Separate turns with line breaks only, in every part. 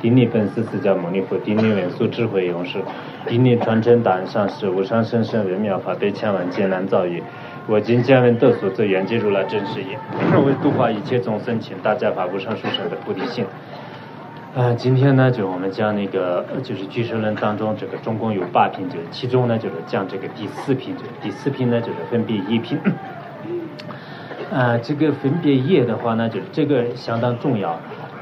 顶礼本师释迦牟尼佛，顶礼文殊智慧勇士，顶礼传承大恩上师，无上甚深微妙法，对千万艰难造诣。我今见闻得所，则圆寂如来真实也。为度化一切众生，请大家发无上殊胜的菩提心。啊，今天呢，就我们讲那个，就是居士论当中，这个总共有八品，就是其中呢，就是讲这个第四品，就是第四品呢，就是分别一品。啊，这个分别业的话呢，就是这个相当重要。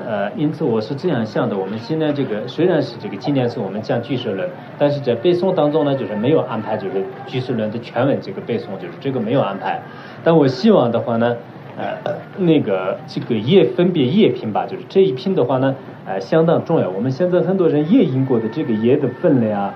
呃，因此我是这样想的。我们现在这个虽然是这个今年是我们讲《居士论》，但是在背诵当中呢，就是没有安排就是《居士论》的全文这个背诵，就是这个没有安排。但我希望的话呢，呃，那个这个叶分别叶品吧，就是这一品的话呢，呃，相当重要。我们现在很多人叶因果的这个叶的分类啊，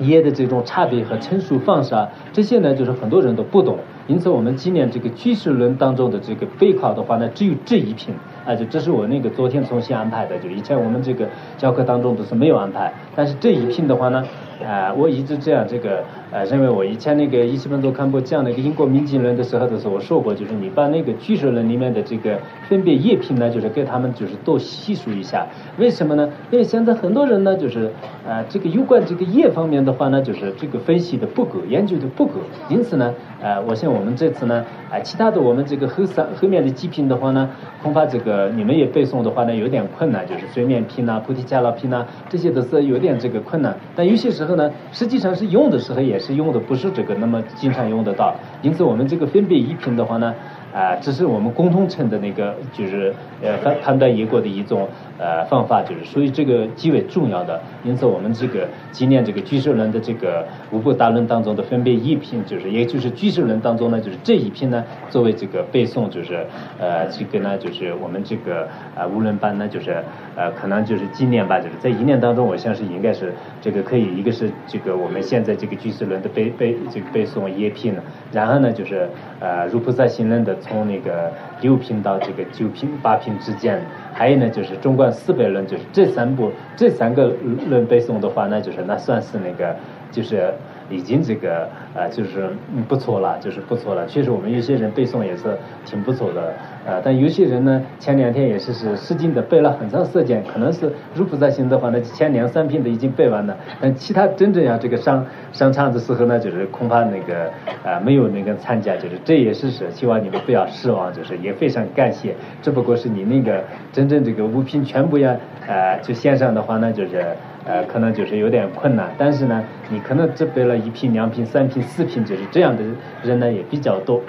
叶的这种差别和成熟方式啊，这些呢，就是很多人都不懂。因此，我们今年这个《居士论》当中的这个备考的话呢，只有这一品。啊，就这是我那个昨天重新安排的，就以前我们这个教课当中都是没有安排，但是这一品的话呢，啊，我一直这样这个。呃，认为我以前那个一七本座看过这样的一个英国民进论的时候的时候，我说过，就是你把那个居士论里面的这个分别业品呢，就是给他们就是多细数一下。为什么呢？因为现在很多人呢，就是呃，这个有关这个业方面的话呢，就是这个分析的不够，研究的不够。因此呢，呃，我想我们这次呢，啊，其他的我们这个后三后面的几品的话呢，恐怕这个你们也背诵的话呢，有点困难，就是睡眠品呐、菩提伽罗品呐，这些都是有点这个困难。但有些时候呢，实际上是用的时候也是。用的不是这个那么经常用得到，因此我们这个分别一品的话呢。啊，这是我们共同称的那个，就是呃判判断业果的一种呃方法，就是所以这个极为重要的。因此，我们这个今年这个居士论的这个五部大论当中的分别一品，就是也就是居士论当中呢，就是这一品呢作为这个背诵，就是呃这个呢就是我们这个啊无论班呢就是呃可能就是今年吧，就是在一年当中，我相信应该是这个可以一个是这个我们现在这个居士轮的背背这个背诵一品，然后呢就是呃如菩萨行论的。从那个六品到这个九品、八品之间，还有呢，就是中观四百论，就是这三部、这三个论背诵的话，那就是那算是那个，就是已经这个呃，就是不错了，就是不错了。确实，我们有些人背诵也是挺不错的。呃，但有些人呢，前两天也是是使劲的背了很长时间，可能是如菩萨行的话呢，前两三篇都已经背完了，但其他真正要这个上上场的时候呢，就是恐怕那个呃没有那个参加，就是这也是是希望你们不要失望，就是也非常感谢，只不过是你那个真正这个物品全部要呃就线上的话呢，就是呃可能就是有点困难，但是呢，你可能只背了一品、两品、三品、四品，就是这样的人呢也比较多。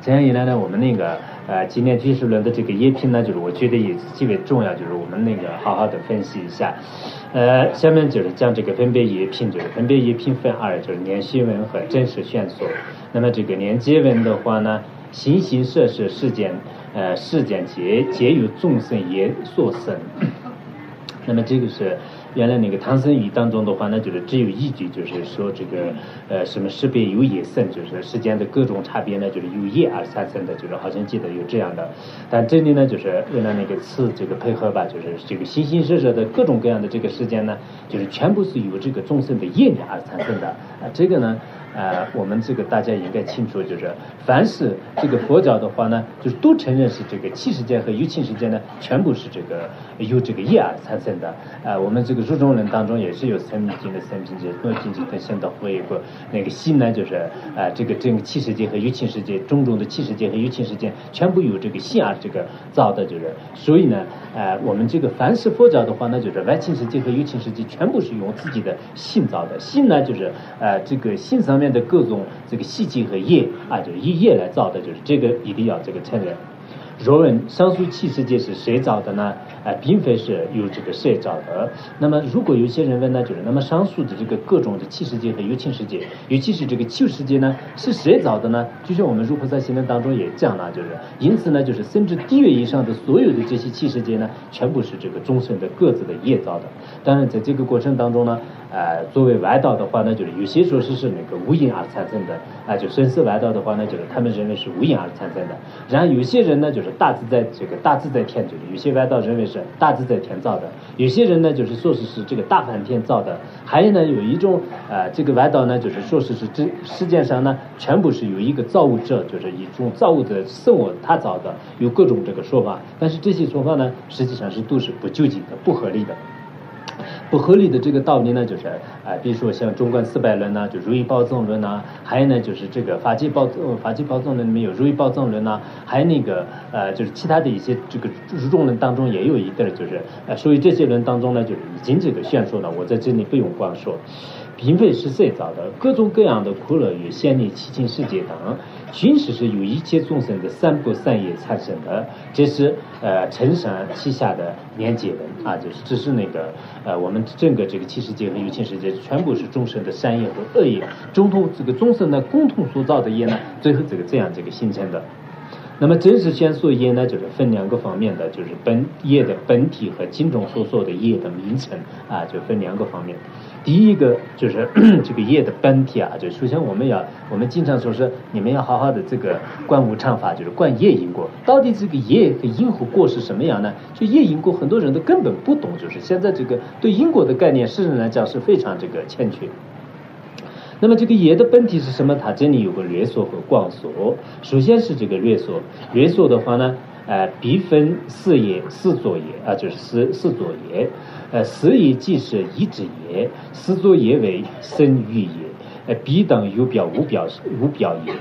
这样一来呢，我们那个呃，今年居士论的这个业品呢，就是我觉得也极为重要，就是我们那个好好的分析一下。呃，下面就是讲这个分别一品，就是分别一品分二，就是年习文和真实线索。那么这个年结文的话呢，形形色色世间，呃，世间皆皆有众生业所生。那么这个是。原来那个唐僧语当中的话，那就是只有一句，就是说这个呃什么识别有业生，就是世间的各种差别呢，就是由业而产生的，就是好像记得有这样的。但这里呢，就是原来那个词这个配合吧，就是这个形形色色的各种各样的这个世间呢，就是全部是由这个众生的业力而产生的啊，这个呢。呃，我们这个大家应该清楚，就是凡是这个佛教的话呢，就是都承认是这个气世界和有情世界呢，全部是这个由这个业而产生的。呃，我们这个入中人当中也是有生命经的生命界、多境界等先导佛一个那个心呢，就是呃这个整个气世界和有情世界，种种的气世界和有情世界，全部由这个心而这个造的，就是所以呢，呃，我们这个凡是佛教的话呢，就是外情世界和有情世界全部是用自己的心造的，心呢就是呃这个心上面。的各种这个细节和业啊，就是以业来造的，就是这个一定要这个承认。若问上述七世界是谁造的呢？哎，并非是由这个谁造的。那么，如果有些人问呢，就是那么上述的这个各种的气世界和有情世界，尤其是这个旧世界呢，是谁造的呢？就像我们入菩萨行论当中也讲了，就是因此呢，就是甚至地狱以上的所有的这些气世界呢，全部是这个众生的各自的业造的。当然，在这个过程当中呢。呃，作为外道的话呢，就是有些说是是那个无因而产生的，啊，就生死外道的话呢，就是他们认为是无因而产生的。然后有些人呢，就是大自在这个大自在天，就是有些外道认为是大自在天造的，有些人呢就是说是是这个大梵天造的，还有呢有一种呃这个外道呢就是说是是这世界上呢全部是有一个造物者，就是一种造物的圣我他造的，有各种这个说法，但是这些说法呢实际上是都是不究竟的、不合理的。不合理的这个道理呢，就是啊，比如说像中观四百论呐，就如意宝藏论呐，还有呢就是这个法界宝法界宝藏论里面有如意宝藏论呐，还有那个呃就是其他的一些这个入众论当中也有一个就是呃，所以这些论当中呢，就是已经这个宣说了，我在这里不用光说。并非是最早的，各种各样的苦乐与先烈七情世界等，均是是由一切众生的三不善业产生的。这是呃成山旗下的连接文啊，就是这是那个呃我们整个这个七世界和有情世界全部是众生的善业和恶业，中通这个众生呢共同所造的业呢，最后这个这样这个形成的。那么真实先说业呢，就是分两个方面的，就是本业的本体和经中所说的业的名称啊，就分两个方面。第一个就是 这个业的本体啊，就首先我们要，我们经常说是你们要好好的这个观无常法，就是观业因果。到底这个业和因和果是什么样呢？就业因果，很多人都根本不懂，就是现在这个对因果的概念，事实上来讲是非常这个欠缺。那么这个业的本体是什么？它这里有个略说和广说。首先是这个略说，略说的话呢，呃，必分四业、四作业啊，就是四四作业。呃，四业即是一之业，四作业为生育业，呃，必当有表无表无表业。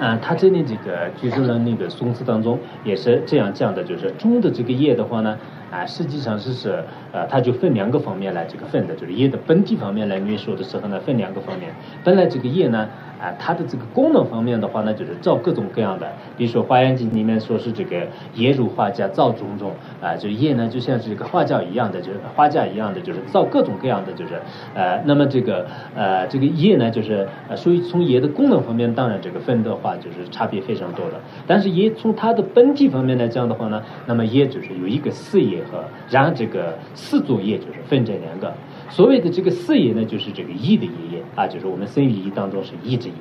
嗯，他这里这个就是呢，那个宋词当中也是这样讲的，就是中的这个叶的话呢。啊，实际上是是，呃，它就分两个方面来这个分的，就是业的本体方面来约束的时候呢，分两个方面。本来这个业呢，啊，它的这个功能方面的话呢，就是造各种各样的，比如说《花园经》里面说是这个业如画架造种种，啊，就叶呢就像是这个画架一样的，就是画架一样的，就是造各种各样的，就是呃，那么这个呃，这个叶呢，就是呃，所以从叶的功能方面，当然这个分的话就是差别非常多的。但是业从它的本体方面来讲的话呢，那么业就是有一个四叶。和然后这个四作业就是分这两个，所谓的这个四业呢，就是这个义的业啊，就是我们生与义当中是义之业。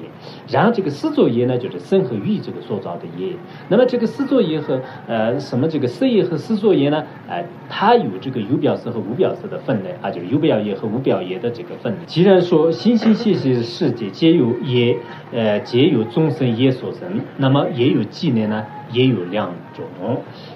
然后这个四作业呢，就是生和欲这个所造的业。那么这个四作业和呃什么这个色业和四作业呢？哎，它有这个有表色和无表色的分类啊，就是有表业和无表业的这个分类。既然说形形色色的世界皆有业，呃，皆有众生业所生，那么也有纪念呢，也有两种。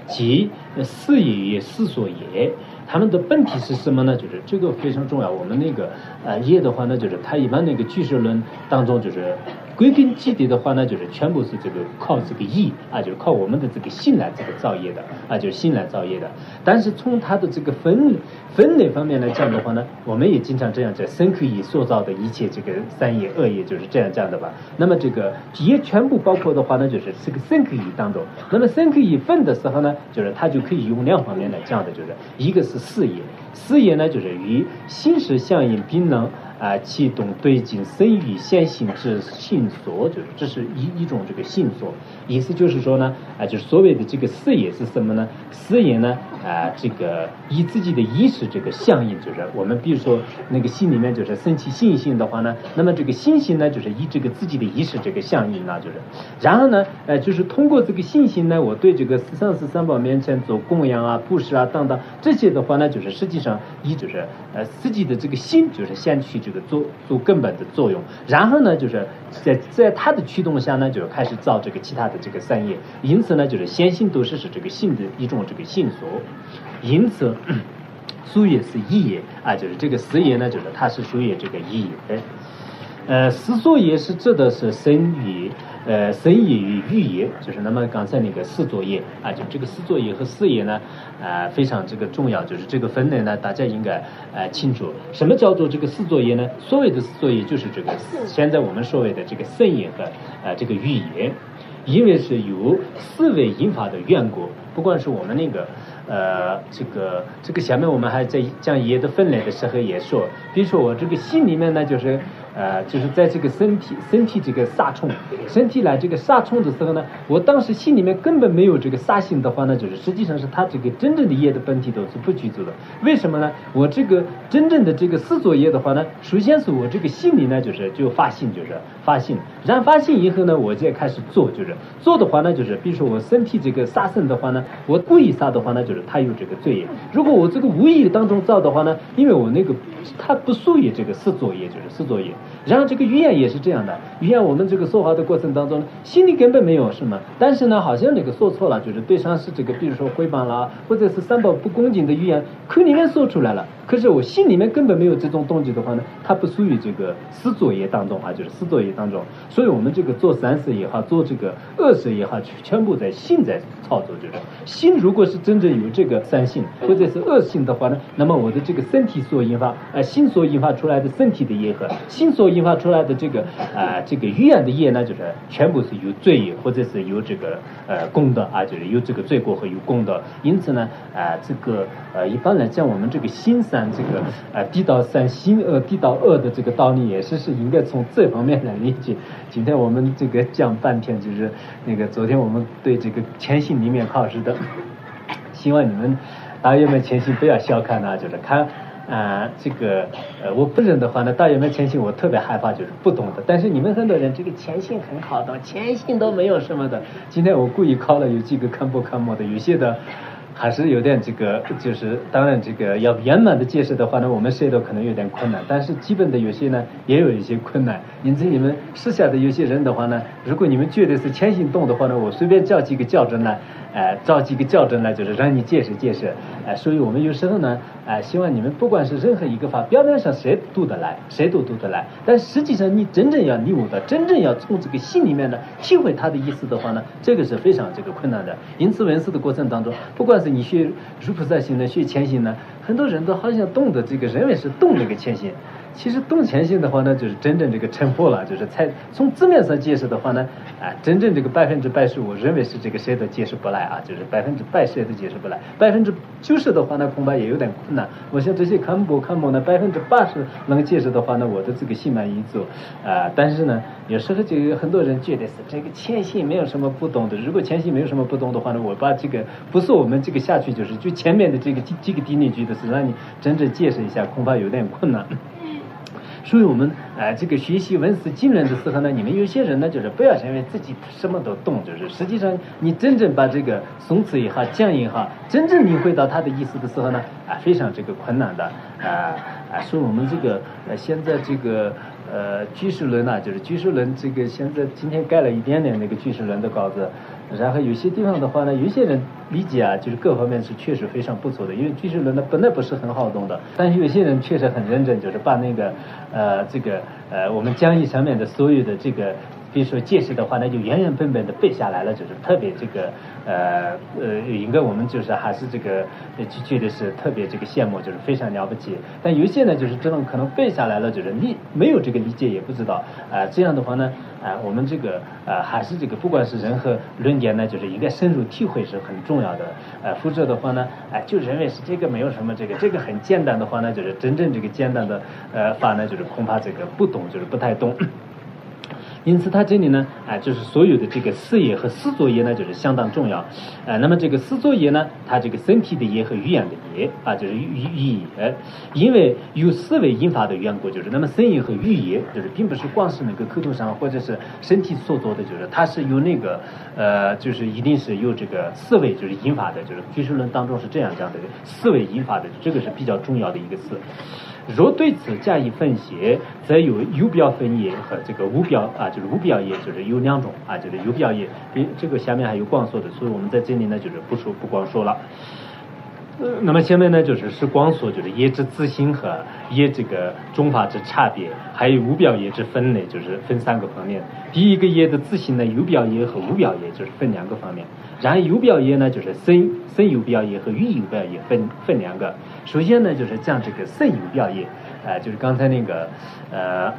即四也四所也，他们的本体是什么呢？就是这个非常重要。我们那个呃业的话呢，就是它一般那个句式论当中就是。归根结底的话呢，就是全部是这个靠这个意啊，就是靠我们的这个心来这个造业的啊，就是心来造业的。但是从它的这个分分类方面来讲的话呢，我们也经常这样讲，生可以塑造的一切这个三业恶业就是这样讲的吧。那么这个也全部包括的话呢，就是这个生可以当中。那么生可以分的时候呢，就是它就可以用两方面来讲的，就是一个是四业，四业呢就是与心识相应并能。啊，启动对境生育先行之性所，就是这是一一种这个性所。意思就是说呢，啊，就是所谓的这个事业是什么呢？事业呢，啊，这个以自己的意识这个相应，就是我们比如说那个心里面就是升起信心的话呢，那么这个信心呢，就是以这个自己的意识这个相应啊，就是，然后呢，呃，就是通过这个信心呢，我对这个四三四三宝面前做供养啊、布施啊等等这些的话呢，就是实际上一就是呃自己的这个心就是先去。这个做做根本的作用，然后呢，就是在在它的驱动下呢，就开始造这个其他的这个三业，因此呢，就是先行都是是这个性的一种这个性所，因此，素业是一业啊，就是这个实业呢，就是它是属于这个一业，呃，实所业是指的是生于。呃，生业与育业，就是那么刚才那个四作业啊，就这个四作业和四业呢，啊，非常这个重要，就是这个分类呢，大家应该呃清楚，什么叫做这个四作业呢？所谓的四作业就是这个现在我们所谓的这个生业和呃这个育业，因为是由思维引发的缘故，不管是我们那个呃这个这个下面我们还在讲业的分类的时候也说，比如说我这个心里面呢就是。呃，就是在这个身体身体这个杀冲，身体来这个杀冲的时候呢，我当时心里面根本没有这个杀心的话呢，就是实际上是他这个真正的业的本体都是不具足的。为什么呢？我这个真正的这个四作业的话呢，首先是我这个心里呢，就是就发心，就是发心，然后发心以后呢，我再开始做，就是做的话呢，就是比如说我身体这个杀生的话呢，我故意杀的话呢，就是他有这个罪业。如果我这个无意当中造的话呢，因为我那个它不属于这个四作业，就是四作业。然后这个语言也是这样的，语言我们这个说话的过程当中，心里根本没有什么，但是呢，好像那个说错了，就是对上是这个，比如说诽谤啦，或者是三宝不恭敬的语言，口里面说出来了。可是我心里面根本没有这种动机的话呢，它不属于这个私作业当中啊，就是私作业当中。所以我们这个做善事也好，做这个恶事也好，全部在心在操作，就是心如果是真正有这个善性或者是恶性的话呢，那么我的这个身体所引发，呃，心所引发出来的身体的业和心所引引发出来的这个啊这个语言的业呢，就是全部是有罪业或者是有这个呃功德啊，就是有这个罪过和有功德。因此呢，啊这个呃一般来讲，我们这个心善。这个呃，地道善心恶，地道恶的这个道理也是是应该从这方面来理解。今天我们这个讲半天，就是那个昨天我们对这个前行里面考试的，希望你们大爷们前行不要小看啊，就是看啊这个呃我不认的话呢，大爷们谦信我特别害怕，就是不懂的。但是你们很多人这个谦信很好的，谦信都没有什么的。今天我故意考了有几个看不看模的，有些的。还是有点这个，就是当然这个要圆满的解释的话呢，我们谁都可能有点困难。但是基本的有些呢，也有一些困难。因此你们私下的有些人的话呢，如果你们觉得是谦行动的话呢，我随便叫几个叫着呢。哎，找几个校正呢，就是让你解释解释。哎，所以我们有时候呢，哎，希望你们不管是任何一个法，表面上谁读得来，谁都读得来，但实际上你真正要领悟的，真正要从这个心里面呢体会他的意思的话呢，这个是非常这个困难的。因此，文思的过程当中，不管是你学如菩萨行呢，学前行呢，很多人都好像懂得这个，认为是懂那个前行。其实动前性的话呢，就是真正这个成破了，就是才从字面上解释的话呢，啊，真正这个百分之百是我认为是这个谁都解释不来啊，就是百分之百谁都解释不来，百分之九十的话呢，恐怕也有点困难。我想这些看不看模呢，百分之八十能解释的话呢，我的这个心满意足啊。但是呢，有时候就有很多人觉得是这个前性没有什么不懂的。如果前性没有什么不懂的话呢，我把这个不是我们这个下去，就是就前面的这个几几个定例句的是让你真正解释一下，恐怕有点困难。所以我们啊，这个学习文思经纶的时候呢，你们有些人呢，就是不要认为自己什么都懂，就是实际上你真正把这个宋词也好，讲也好，真正领会到他的意思的时候呢，啊，非常这个困难的啊啊，所以我们这个呃，现在这个呃，居士伦呐，就是居士论这个现在今天盖了一点点那个居士论的稿子。然后有些地方的话呢，有些人理解啊，就是各方面是确实非常不错的。因为居士论呢本来不是很好懂的，但是有些人确实很认真，就是把那个呃这个呃我们讲义上面的所有的这个。比如说解释的话，那就原原本本的背下来了，就是特别这个呃呃，应该我们就是还是这个就觉得是特别这个羡慕，就是非常了不起。但有些呢，就是这种可能背下来了，就是理没有这个理解也不知道啊。这样的话呢，啊，我们这个啊还是这个不管是人和论点呢，就是应该深入体会是很重要的。呃，否则的话呢，哎，就认为是这个没有什么这个这个很简单的话呢，就是真正这个简单的呃法呢，就是恐怕这个不懂，就是不太懂。因此，它这里呢，啊，就是所有的这个事业和四作业呢，就是相当重要，呃，那么这个四作业呢，它这个身体的业和语言的啊，就是语语言，因为有思维引发的缘故，就是那么声音和语言，就是并不是光是那个口头上或者是身体所做的，就是它是有那个，呃，就是一定是有这个思维就是引发的，就是居士论当中是这样讲的，思维引发的，这个是比较重要的一个词。若对此加以分析，则有有表分业和这个无表啊，就是无表业，就是有两种啊，就是有表业。这个下面还有光说的，所以我们在这里呢，就是不说不光说了。呃，那么下面呢，就是是光说，就是业之自性和业这个中法之差别，还有无表业之分类，就是分三个方面。第一个业的自性呢，有表业和无表业，就是分两个方面。然后有表业呢，就是身身有表业和语有表业，分分两个。首先呢，就是讲这个身有表业，啊，就是刚才那个，呃，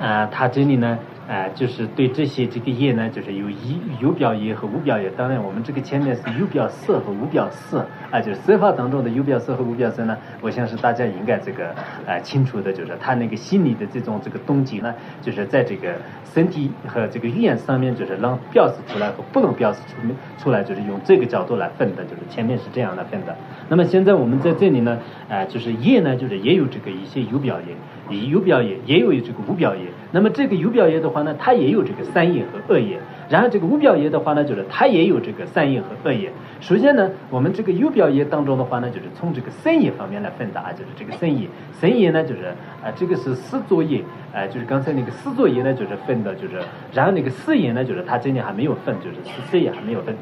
啊，他这里呢。哎，就是对这些这个业呢，就是有一有表业和无表业。当然，我们这个前面是有表色和无表色，啊，就是色法当中的有表色和无表色呢，我相信大家应该这个呃清楚的，就是他那个心理的这种这个动机呢，就是在这个身体和这个语言上面，就是能表示出来和不能表示出出来，就是用这个角度来分的，就是前面是这样的分的。那么现在我们在这里呢，呃，就是业呢，就是也有这个一些有表业。有表业也有这个无表业，那么这个有表业的话呢，它也有这个三业和恶业。然后这个无表业的话呢，就是它也有这个三业和恶业。首先呢，我们这个有表业当中的话呢，就是从这个三业方面来分的啊，就是这个三业。三业呢，就是啊，这个是四作业，啊，就是刚才那个四作业呢，就是分的，就是然后那个四业呢，就是它这里还没有分，就是四四业还没有分。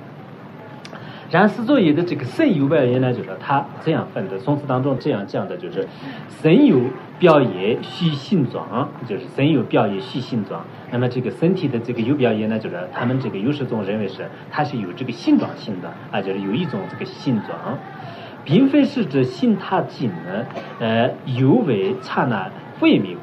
然后四作业的这个生有表业呢，就是它这样分的，宋词当中这样讲的，就是生有表业须性状，就是生有表业须性状。那么这个身体的这个有表业呢，就是他们这个有识宗认为是它是有这个性状性的啊，就是有一种这个性状，并非是指性他紧呢，呃，有为刹那毁灭故。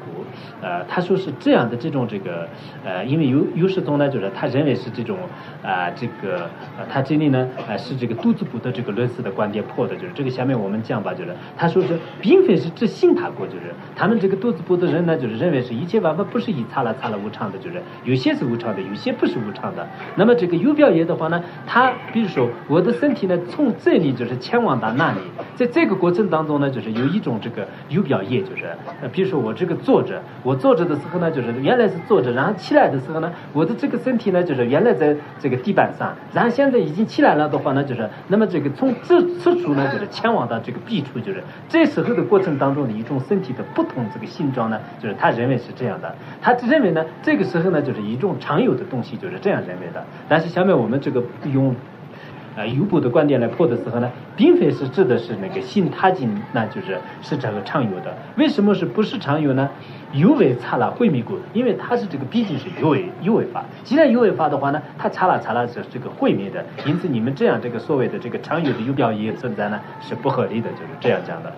呃，他说是这样的，这种这个，呃，因为有有识宗呢，就是他认为是这种啊，这个呃，他这里呢，呃，是这个肚子部的这个论思的观点破的，就是这个下面我们讲吧，就是他说是并非是只信他过，就是他们这个肚子部的人呢，就是认为是一切万法不是以擦了擦了无常的，就是有些是无常的，有些不是无常的。那么这个有表业的话呢，他比如说我的身体呢，从这里就是前往到那里，在这个过程当中呢，就是有一种这个有表业，就是呃，比如说我这个坐着。我坐着的时候呢，就是原来是坐着，然后起来的时候呢，我的这个身体呢，就是原来在这个地板上，然后现在已经起来了的话呢，就是那么这个从这此处呢，就是前往到这个 B 处，就是这时候的过程当中的一种身体的不同这个性状呢，就是他认为是这样的，他认为呢，这个时候呢，就是一种常有的东西，就是这样认为的。但是下面我们这个用。啊，有部的观点来破的时候呢，并非是指的是那个心他经，那就是是这个常有的。为什么是不是常有呢？有为差了毁灭故，因为它是这个毕竟是有为有为法。既然有为法的话呢，它差了差了是这个毁灭的。因此你们这样这个所谓的这个常有的有表也存在呢，是不合理的，就是这样讲的。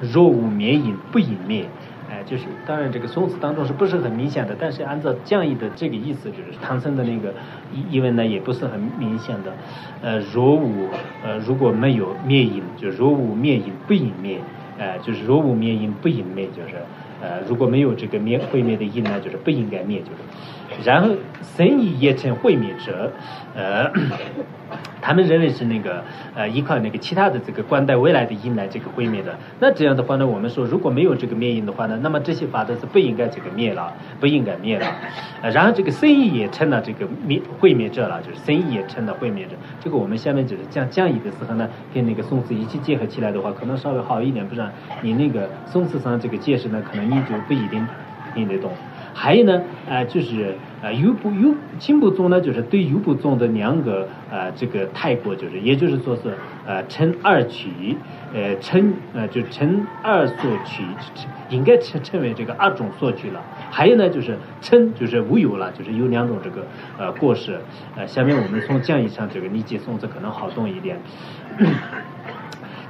若无灭因，不因灭。哎，就是当然，这个宋词当中是不是很明显的？但是按照降义的这个意思，就是唐僧的那个译文呢，也不是很明显的。呃，若无呃，如果没有灭因，就若无灭因不隐灭，呃，就是若无灭因不隐灭，就是呃，如果没有这个灭毁灭的因呢，就是不应该灭，就是。然后生意也成毁灭者，呃。他们认为是那个呃依靠那个其他的这个关待未来的因来这个毁灭的。那这样的话呢，我们说如果没有这个灭因的话呢，那么这些法都是不应该这个灭了，不应该灭了。呃，然后这个生意也成了这个灭毁灭者了，就是生意也成了毁灭者。这个我们下面就是讲讲义的时候呢，跟那个宋词一起结合起来的话，可能稍微好一点，不然你那个宋词上这个解释呢，可能你就不一定听得懂。还有呢，呃，就是呃，有不有金部宗呢，就是对有不宗的两个呃，这个泰国就是，也就是说是呃，称二取，呃，称呃，就称二所取，应该称称为这个二种所取了。还有呢，就是称就是无有了，就是有两种这个呃过失。呃，下面我们从讲义上这个理解宋词可能好懂一点。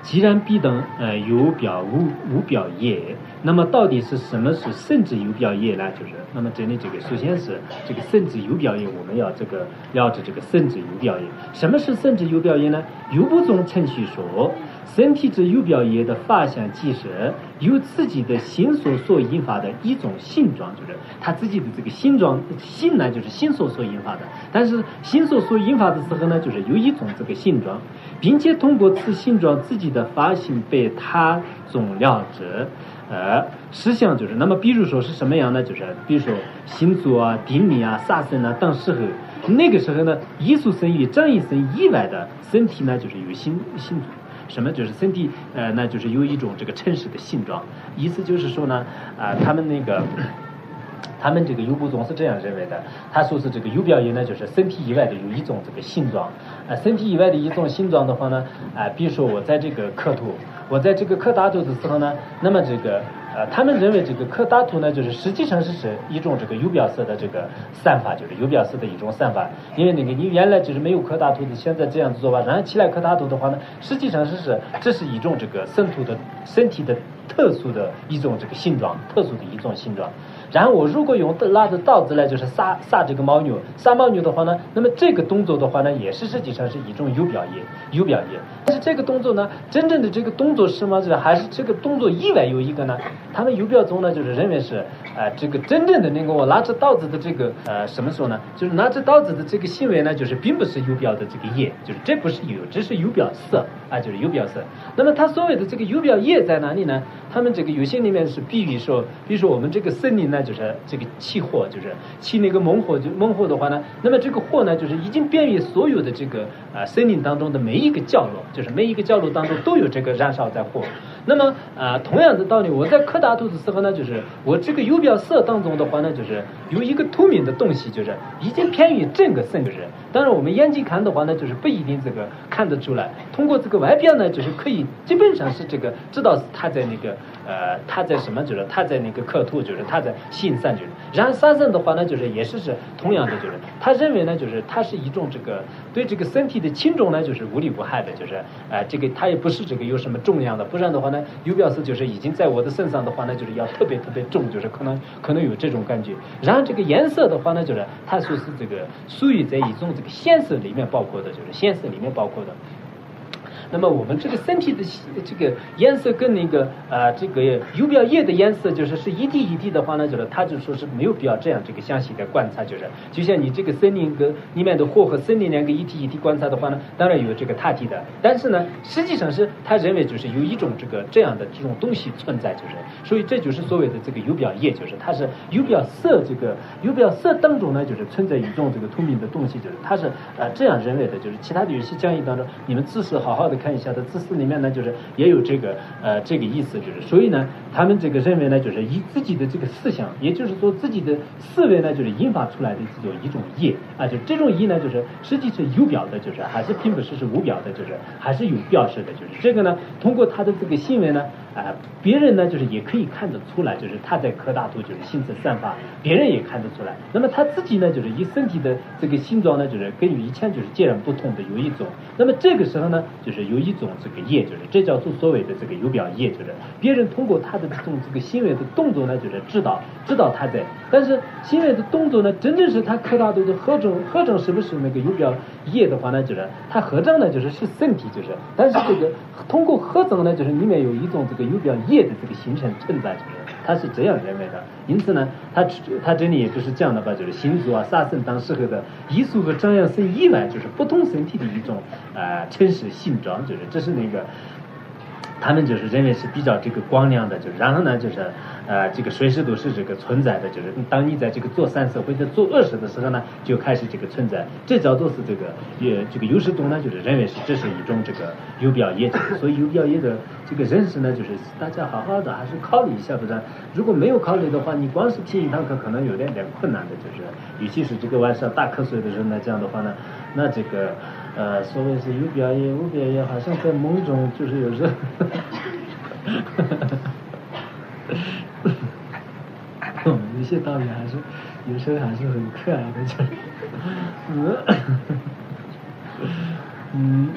既然必等呃有表无无表也，那么到底是什么是甚至有表业呢？就是那么这里这个首先是这个甚至有表业，我们要这个了解这个甚至有表业。什么是甚至有表业呢？有不中程序说。身体之有表业的发现，即是由自己的心所所引发的一种性状，就是他自己的这个心状性呢，就是心所所引发的。但是心所所引发的时候呢，就是有一种这个性状，并且通过此性状自己的发性被他总了解。呃，实相就是，那么比如说是什么样呢？就是比如说星座啊、定理啊、杀生啊等时候，那个时候呢，艺术生与正义生以外的身体呢，就是有心心。什么就是身体呃，那就是有一种这个诚实的性状，意思就是说呢，啊，他们那个，他们这个有部总是这样认为的，他说是这个有表业呢，就是身体以外的有一种这个性状，啊，身体以外的一种性状的话呢，啊，比如说我在这个磕头，我在这个磕大头的时候呢，那么这个。呃，他们认为这个磕大头呢，就是实际上是是一种这个有表色的这个散发，就是有表色的一种散发。因为那个你原来就是没有磕大头的，现在这样子做吧，然后起来磕大头的话呢，实际上是是这是一种这个渗透的身体的特殊的一种这个性状，特殊的一种性状。然后我如果用拉着刀子来就是杀杀这个牦牛，杀牦牛的话呢，那么这个动作的话呢，也是实际上是一种有表业，有表业。但是这个动作呢，真正的这个动作是什么？还是这个动作以外有一个呢？他们有表中呢，就是认为是，呃，这个真正的那个我拿着刀子的这个，呃，什么时候呢？就是拿着刀子的这个行为呢，就是并不是有表的这个业，就是这不是有，这是有表色啊，就是有表色。那么他所谓的这个有表业在哪里呢？他们这个有些里面是比喻说，比如说我们这个森林呢，就是这个起火，就是起那个猛火，就猛火的话呢，那么这个火呢，就是已经遍于所有的这个啊森林当中的每一个角落，就是每一个角落当中都有这个燃烧在火。那么啊，同样的道理，我在刻大图的时候呢，就是我这个油表色当中的话呢，就是有一个透明的东西，就是已经偏于整个森林。当然，我们眼睛看的话呢，就是不一定这个看得出来。通过这个外表呢，就是可以基本上是这个知道它在那个呃，他在什么，就是他在那个刻图，就是他在吸引散就是。然后三生的话呢，就是也是是同样的，就是他认为呢，就是它是一种这个对这个身体的轻重呢，就是无利无害的，就是呃，这个它也不是这个有什么重量的，不然的话呢。有表示就是已经在我的身上的话呢，就是要特别特别重，就是可能可能有这种感觉。然后这个颜色的话呢，就是它说是这个属于在一种这个现实里面包括的，就是现实里面包括的。那么我们这个身体的这个颜色跟那个啊这个油表液的颜色就是是一滴一滴的话呢，就是他就说是没有必要这样这个详细的观察，就是就像你这个森林跟里面的火和森林两个一体一体观察的话呢，当然有这个他体的，但是呢，实际上是他认为就是有一种这个这样的这种东西存在，就是所以这就是所谓的这个油表液，就是它是油表色这个油表色当中呢，就是存在一种这个透明的东西，就是它是呃这样认为的，就是其他的有些讲义当中，你们知识好好的。看一下他字词里面呢，就是也有这个呃这个意思，就是所以呢，他们这个认为呢，就是以自己的这个思想，也就是说自己的思维呢，就是引发出来的这种一种业啊，就这种业呢，就是实际是有表的，就是还是并不是是无表的，就是还是有表示的，就是这个呢，通过他的这个行为呢。啊，别人呢就是也可以看得出来，就是他在科大图，就是心色散发，别人也看得出来。那么他自己呢，就是以身体的这个形状呢，就是跟以前就是截然不同的有一种。那么这个时候呢，就是有一种这个业，就是这叫做所谓的这个有表业，就是别人通过他的这种这个行为的动作呢，就是知道知道他在。但是行为的动作呢，真正是他刻大图的合成合成是不是那个有表业的话呢，就是他合成呢，就是是身体，就是但是这个通过合成呢，就是里面有一种这个。有表业的这个形成存在，就是他是这样认为的。因此呢，他他这里也就是讲的吧，就是星座啊、杀生当时候的艺术和张扬生以外，就是不同身体的一种啊城市形状，就是这是那个。他们就是认为是比较这个光亮的，就是然后呢，就是呃，这个随时都是这个存在的，就是当你在这个做善事或者做恶事的时候呢，就开始这个存在，这叫做是这个呃，这个有识东呢，就是认为是这是一种这个有表业的，所以有表业的这个认识呢，就是大家好好的还是考虑一下，不然如果没有考虑的话，你光是听一堂课可能有点点困难的，就是尤其是这个晚上大瞌睡的人呢，这样的话呢，那这个。呃，所谓是有表演无表演，好像在某种就是有时候，有些道理还是有时候还是很可爱的，就嗯。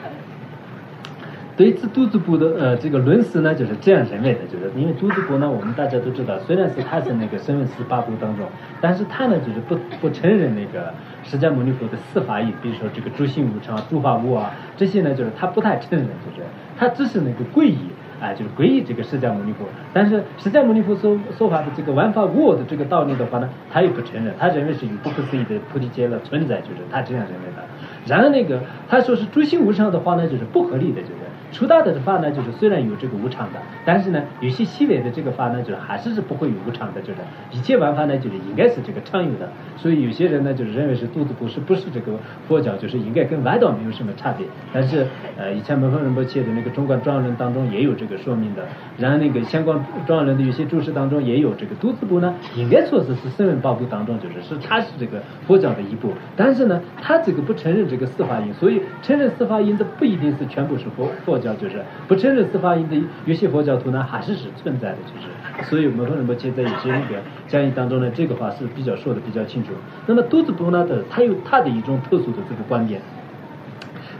对此肚子部的呃这个论史呢，就是这样认为的，就是因为肚子部呢，我们大家都知道，虽然是他是那个声闻十八部当中，但是他呢就是不 不承认那个释迦牟尼佛的四法义，比如说这个诸行无常、诸法无啊，这些呢就是他不太承认，就是他只是那个皈依啊，就是皈依这个释迦牟尼佛，但是释迦牟尼佛所说法的这个万法无我的这个道理的话呢，他也不承认，他认为是有不可思议的菩提阶了存在，就是他这样认为的。然后那个他说是诸行无常的话呢，就是不合理的，就是。出大的法呢，就是虽然有这个无常的，但是呢，有些细微的这个法呢，就是还是是不会有无常的，就是一切万法呢，就是应该是这个常有的。所以有些人呢，就是认为是肚子不是不是这个佛教，就是应该跟外道没有什么差别。但是呃，以前门方仁波切的那个中观庄论当中也有这个说明的，然后那个相关庄论的有些注释当中也有这个肚子部呢，应该说是是声闻报部当中就是是它是这个佛教的一部，但是呢，他这个不承认这个四法印，所以承认四法印的不一定是全部是佛佛。教就是不承认四法印的有些佛教徒呢，还是是存在的，就是所以我们很多人现在有些那个讲义当中呢，这个话是比较说的比较清楚。那么多子部呢的，他有他的一种特殊的这个观点。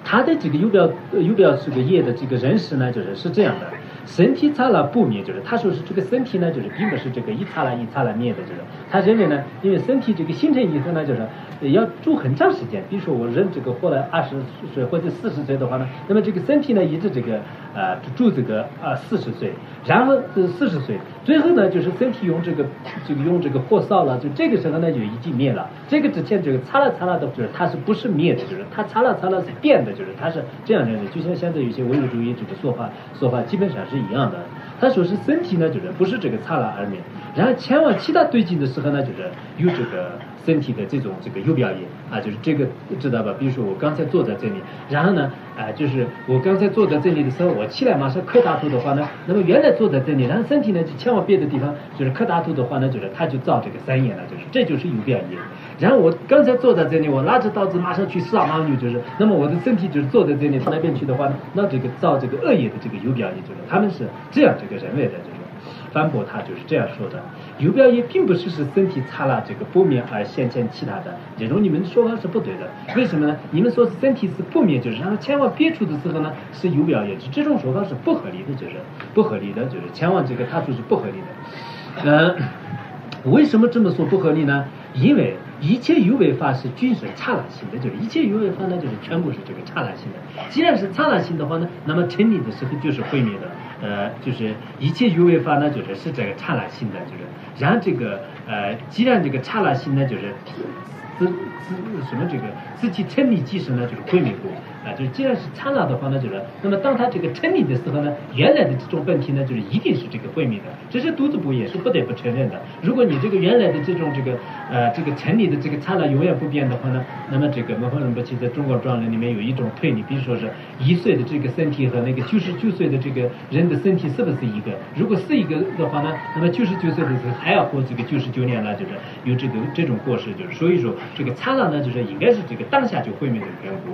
他的这个有表有表这个业的这个认识呢，就是是这样的。身体擦了不灭，就是他说是这个身体呢，就是并不是这个一擦了一擦了灭的，就是他认为呢，因为身体这个形成以后呢，就是要住很长时间。比如说我人这个活了二十岁或者四十岁的话呢，那么这个身体呢一直这个呃住这个呃四十岁，然后是四十岁，最后呢就是身体用这个这个用这个火烧了，就这个时候呢就已经灭了。这个之前这个擦了擦了的，就是它是不是灭的，就是它擦了擦了是变的，就是它是这样认为。就像现在有些唯物主义这个说法说法基本上。是一样的，他说是身体呢，就是不是这个擦了而灭，然后前往其他对境的时候呢，就是有这个身体的这种这个有表演啊，就是这个知道吧？比如说我刚才坐在这里，然后呢，啊，就是我刚才坐在这里的时候，我起来马上磕大头的话呢，那么原来坐在这里，然后身体呢就前往别的地方，就是磕大头的话呢，就是他就造这个三眼了，就是这就是有表演。然后我刚才坐在这里，我拿着刀子马上去杀马女，就是，那么我的身体就是坐在这里，到那边去的话呢，那这个造这个恶业的这个有表业，就是他们是这样这个认为的，就是反驳他就是这样说的，有表业并不是是身体擦了这个不灭而现前其他的，这种你们的说法是不对的，为什么呢？你们说身体是不灭，就是然后前往别处的时候呢是有表业，这种说法是不合理的，就是不合理的，就是前往这个他说是不合理的，嗯，为什么这么说不合理呢？因为一切有为法是均是刹那性的，就是一切有为法呢，就是全部是这个刹那性的。既然是刹那性的话呢，那么成立的时候就是毁灭的。呃，就是一切有为法呢，就是是这个刹那性的，就是然后这个呃，既然这个刹那性呢，就是自自什么这个自己成立即时呢，就是毁灭过。啊，就是既然是灿烂的话呢，就是那么当他这个成立的时候呢，原来的这种问题呢，就是一定是这个毁灭的，这是独自不也是不得不承认的。如果你这个原来的这种这个呃这个成立的这个灿烂永远不变的话呢，那么这个摩诃仁波切在中国庄严里面有一种推理，比如说是一岁的这个身体和那个九十九岁的这个人的身体是不是一个？如果是一个的话呢，那么九十九岁的时候还要活这个九十九年呢，就是有这个这种过失，就是所以说这个灿烂呢，就是应该是这个当下就毁灭的缘故。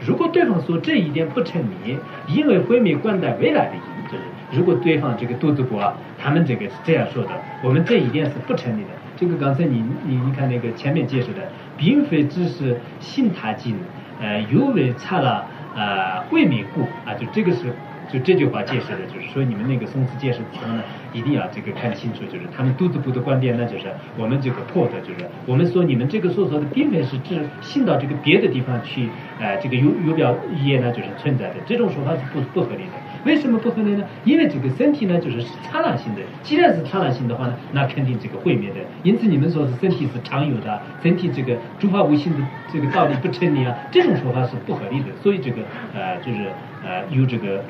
如果对方说这一点不成立，因为毁灭关在未来的因，就是如果对方这个肚子国，他们这个是这样说的，我们这一点是不成立的。这个刚才你你你看那个前面解释的，并非只是信他经，呃，有为差了呃毁灭故啊，就这个是。就这句话解释的，就是说你们那个宋词解释的时候呢，一定要这个看清楚，就是他们肚子部的观点呢，就是我们这个破的，就是我们说你们这个所说的并非是指信到这个别的地方去，呃，这个有有表业呢就是存在的，这种说法是不不合理的。为什么不合理呢？因为这个身体呢就是刹那性的，既然是刹那性的话呢，那肯定这个毁灭的。因此你们说是身体是常有的，身体这个诸法无性的这个道理不成立啊，这种说法是不合理的。所以这个呃就是呃有这个。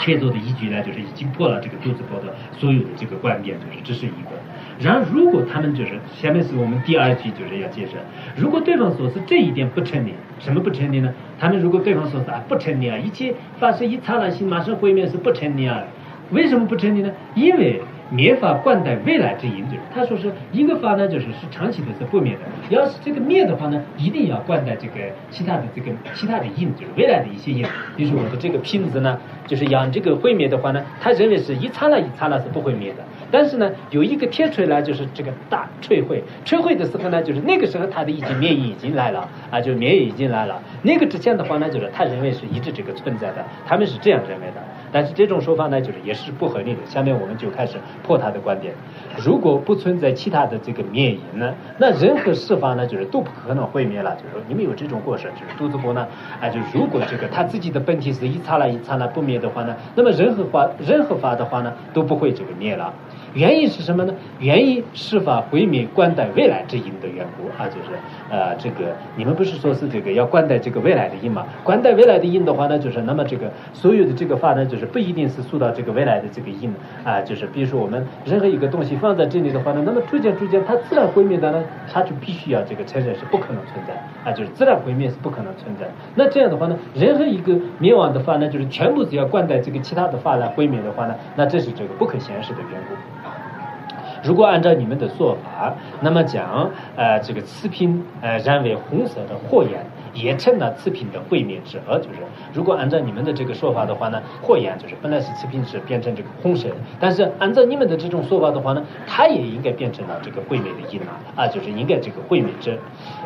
确凿的依据呢，就是已经破了这个肚子波的所有的这个观点，就是这是一个。然后如果他们就是下面是我们第二句就是要解释，如果对方说是这一点不成立，什么不成立呢？他们如果对方说是啊不成立啊，一切发生一刹那性马上毁灭是不成立啊，为什么不成立呢？因为。灭法灌在未来之因，就是他说是一个法呢，就是是长期的是不灭的。要是这个灭的话呢，一定要灌在这个其他的这个其他的因，就是未来的一些因。比如说我的这个瓶子呢，就是养这个毁灭的话呢，他认为是一刹那一刹那是不会灭的。但是呢，有一个铁锤呢，就是这个大摧毁，摧毁的时候呢，就是那个时候他的已经灭已经来了啊，就灭已经来了。那个之前的话呢，就是他认为是一直这个存在的，他们是这样认为的。但是这种说法呢，就是也是不合理的。下面我们就开始破他的观点。如果不存在其他的这个灭因呢，那任何事法呢，就是都不可能毁灭了。就是说，你们有这种过失，就是肚子波呢，啊，就如果这个他自己的本体是一刹那一刹那不灭的话呢，那么任何法任何法的话呢，都不会这个灭了。原因是什么呢？原因是法毁灭关带未来之因的缘故啊，就是呃，这个你们不是说是这个要关带这个未来的因嘛？关带未来的因的话呢，就是那么这个所有的这个法呢，就是不一定是受到这个未来的这个因啊，就是比如说我们任何一个东西放在这里的话呢，那么逐渐逐渐它自然毁灭的呢，它就必须要这个承认是不可能存在啊，就是自然毁灭是不可能存在。那这样的话呢，任何一个灭亡的法呢，就是全部只要关带这个其他的法来毁灭的话呢，那这是这个不可显示的缘故。如果按照你们的做法，那么将，呃，这个瓷瓶呃染为红色的火焰，也称呢次品的会灭之和，就是如果按照你们的这个说法的话呢，火焰就是本来是次品是变成这个红色的，但是按照你们的这种说法的话呢，它也应该变成了这个会灭的阴啊，啊，就是应该这个会灭之，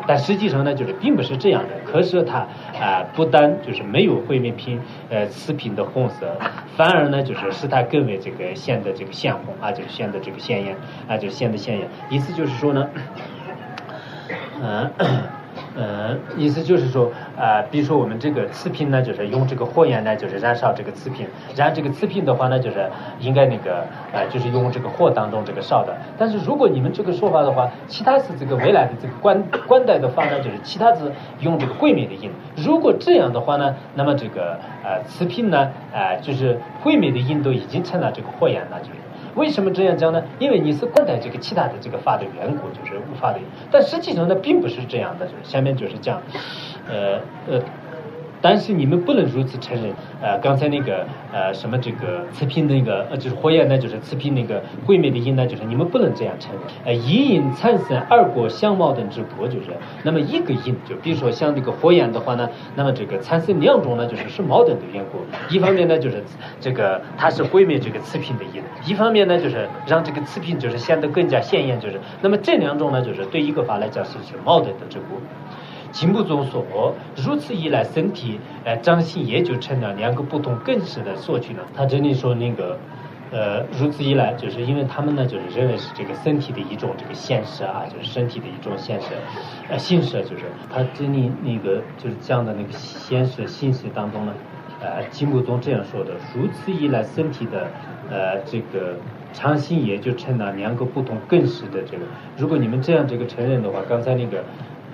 但实际上呢，就是并不是这样的，可是它啊不但就是没有会灭品呃次品的红色，反而呢就是使它更为这个显得这个鲜红啊，就是显得这个鲜艳啊，就显得鲜艳，意思就是说呢。嗯，嗯，意思就是说，呃，比如说我们这个瓷瓶呢，就是用这个火焰呢，就是燃烧这个瓷瓶，燃这个瓷瓶的话呢，就是应该那个，呃，就是用这个火当中这个烧的。但是如果你们这个说法的话，其他是这个未来的这个官官代的话呢，就是其他是用这个会灭的音。如果这样的话呢，那么这个呃瓷瓶呢，呃，就是会灭的印都已经成了这个火焰了，就。为什么这样讲呢？因为你是冠带这个其他的这个法的缘故，就是无法的。但实际上呢，并不是这样的。就是下面就是讲，呃呃。但是你们不能如此承认，呃，刚才那个呃什么这个瓷瓶那个呃就是火焰呢，就是瓷瓶那个毁灭的因呢，就是你们不能这样承认。呃，一因产生二果相矛盾之果，就是那么一个因，就比如说像这个火焰的话呢，那么这个产生两种呢，就是是矛盾的缘故。一方面呢，就是这个它是毁灭这个瓷瓶的因；一方面呢，就是让这个瓷瓶就是显得更加显眼，就是那么这两种呢，就是对一个法来讲是是矛盾的之果。经不中说，如此一来，身体呃张心也就成了两个不同根式的索取了。他这里说那个呃，如此一来，就是因为他们呢，就是认为是这个身体的一种这个现实啊，就是身体的一种现实呃形式，就是他这里那个就是讲的那个现实形式当中呢，呃，经不中这样说的：如此一来，身体的呃这个长心也就成了两个不同根式的这个。如果你们这样这个承认的话，刚才那个。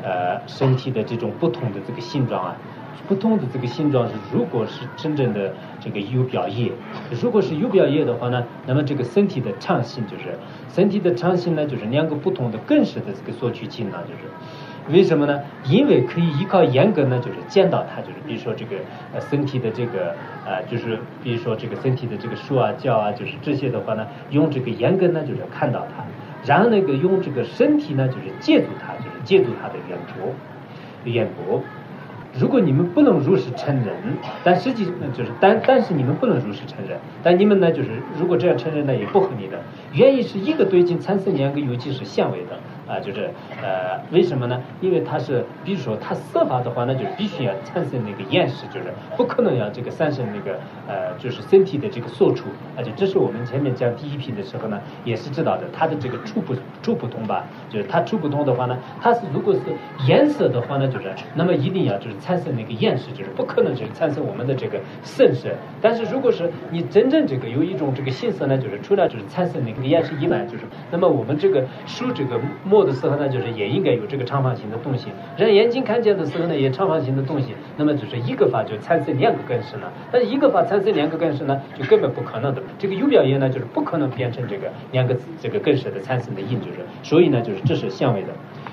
呃，身体的这种不同的这个形状啊，不同的这个形状是，如果是真正的这个有表叶，如果是有表叶的话呢，那么这个身体的长性就是，身体的长性呢，就是两个不同的更实的这个索取性呢，就是为什么呢？因为可以依靠眼根呢，就是见到它，就是比如说这个呃身体的这个呃，就是比如说这个身体的这个树啊、脚啊，就是这些的话呢，用这个眼根呢，就是看到它。然后那个用这个身体呢，就是借助它，就是借助它的眼波，眼波。如果你们不能如实承认，但实际就是，但但是你们不能如实承认，但你们呢，就是如果这样承认呢，也不合理的。原因是一个对镜产生两个尤其是相位的。啊，就是呃，为什么呢？因为它是，比如说它色法的话，那就必须要产生那个厌识，就是不可能要这个产生那个呃，就是身体的这个所处。而且这是我们前面讲第一品的时候呢，也是知道的，它的这个处不处不通吧？就是它处不通的话呢，它是如果是颜色的话呢，就是那么一定要就是产生那个厌识，就是不可能就是产生我们的这个色色。但是如果是你真正这个有一种这个性色呢，就是除了就是产生那个厌识以外，就是那么我们这个书这个墨。的时候呢，就是也应该有这个长方形的东西，让眼睛看见的时候呢，也长方形的东西，那么就是一个法就产生两个根式了。但一个法产生两个根式呢，就根本不可能的。这个有表音呢，就是不可能变成这个两个这个根式的产生的因，就是所以呢，就是这是相位的。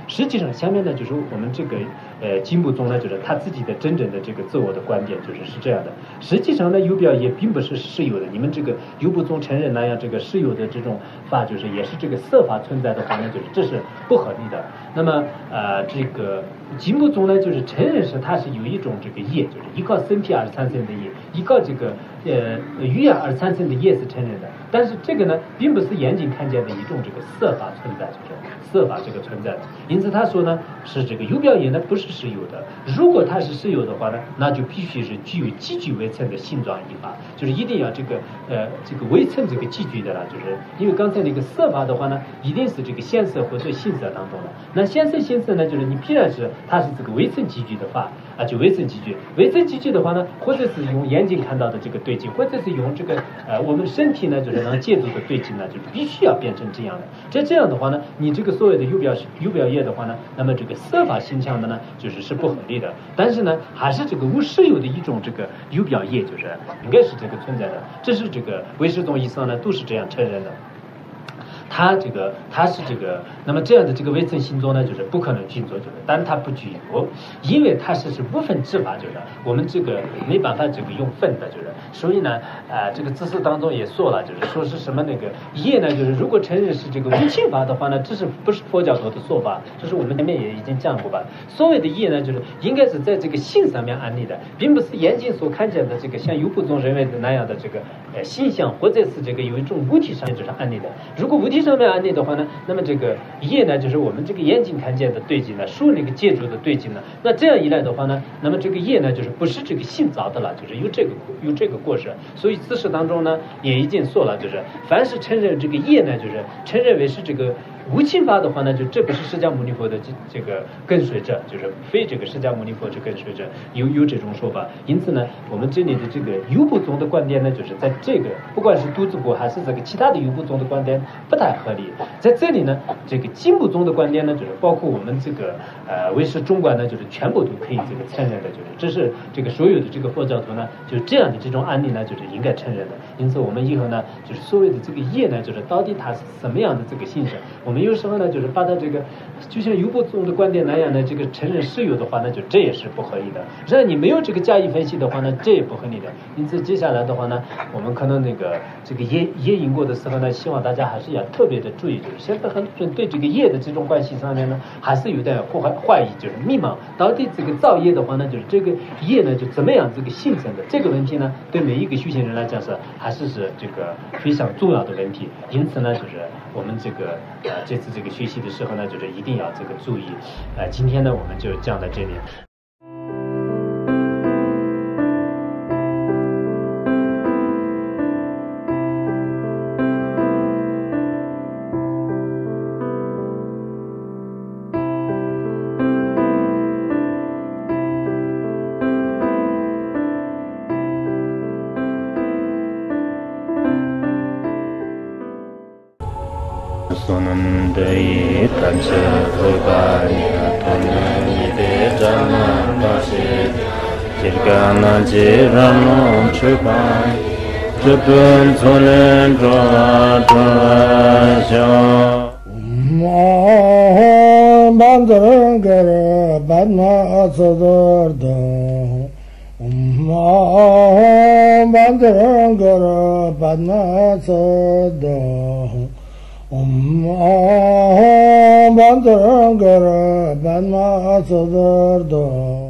实际上，下面呢就是我们这个呃金部中呢，就是他自己的真正的这个自我的观点，就是是这样的。实际上呢，有表也并不是实有的。你们这个有部中承认那样这个实有的这种法，就是也是这个色法存在的话呢，就是这是不合理的。那么呃，这个金部中呢，就是承认是它是有一种这个业，就是依靠身体而产生的业，依靠这个呃语言而产生的也是承认的。但是这个呢，并不是眼睛看见的一种这个色法存在，就是色法这个存在。因此他说呢，是这个有表业呢不是实有的。如果它是实有的话呢，那就必须是具有积聚微层的性状一法，就是一定要这个呃这个微层这个积聚的了。就是因为刚才那个色法的话呢，一定是这个显色或者性色当中的。那显色性色呢，就是你必然是它是这个微层积聚的法啊，就微层积聚。微层积聚的话呢，或者是用眼睛看到的这个 对镜，或者是用这个呃我们身体呢就是。能借助的对境呢，就必须要变成这样的。在这样的话呢，你这个所谓的有表有表业的话呢，那么这个色法形象的呢，就是是不合理的。但是呢，还是这个无实有的一种这个有表业，就是应该是这个存在的。这是这个唯识宗以上呢，都是这样承认的。它这个它是这个，那么这样的这个微层星座呢，就是不可能运作，就是，但它不具有，因为它是是无分制法，就是我们这个没办法这个用分的，就是，所以呢，啊，这个知识当中也说了，就是说是什么那个业呢，就是如果承认是这个无性法的话呢，这是不是佛教徒的说法？这是我们前面也已经讲过吧？所谓的业呢，就是应该是在这个性上面安立的，并不是眼睛所看见的这个像有部宗认为的那样的这个呃形象，或者是这个有一种物体上面就是安立的。如果物体上面案例的话呢，那么这个业呢，就是我们这个眼睛看见的对境呢，树那个建筑的对境呢，那这样一来的话呢，那么这个业呢，就是不是这个性杂的了，就是有这个有这个过失。所以姿势当中呢，也已经说了，就是凡是承认这个业呢，就是承认为是这个。无侵法的话呢，就这不是释迦牟尼佛的这这个跟随者，就是非这个释迦牟尼佛之跟随者，有有这种说法。因此呢，我们这里的这个优部宗的观点呢，就是在这个不管是独自部还是这个其他的优部宗的观点不太合理。在这里呢，这个金部宗的观点呢，就是包括我们这个呃唯识中观呢，就是全部都可以这个承认的，就是这是这个所有的这个佛教徒呢，就这样的这种案例呢，就是应该承认的。因此我们以后呢，就是所谓的这个业呢，就是到底它是什么样的这个性质，我们。有时候呢，就是把他这个，就像优波宗的观点那样的这个承认是有的话，那就这也是不合理的。实际上你没有这个加以分析的话呢，这也不合理的。因此接下来的话呢，我们可能那个这个业业因果的时候呢，希望大家还是要特别的注意，就是现在很多人对这个业的这种关系上面呢，还是有点怀怀疑，就是迷茫。到底这个造业的话呢，就是这个业呢就怎么样这个形成的这个问题呢，对每一个修行人来讲是还是是这个非常重要的问题。因此呢，就是我们这个呃。这次这个学习的时候呢，就是一定要这个注意。呃，今天呢，我们就讲到这里。
chi ram nom chu pai chu pun chu len dro dro sho mo
ban dren ger ban na so dor do mo Om Bandar Banma Asadar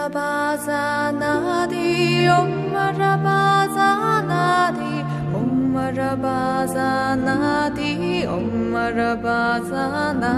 Marabazana Om Marabazana Om Marabazana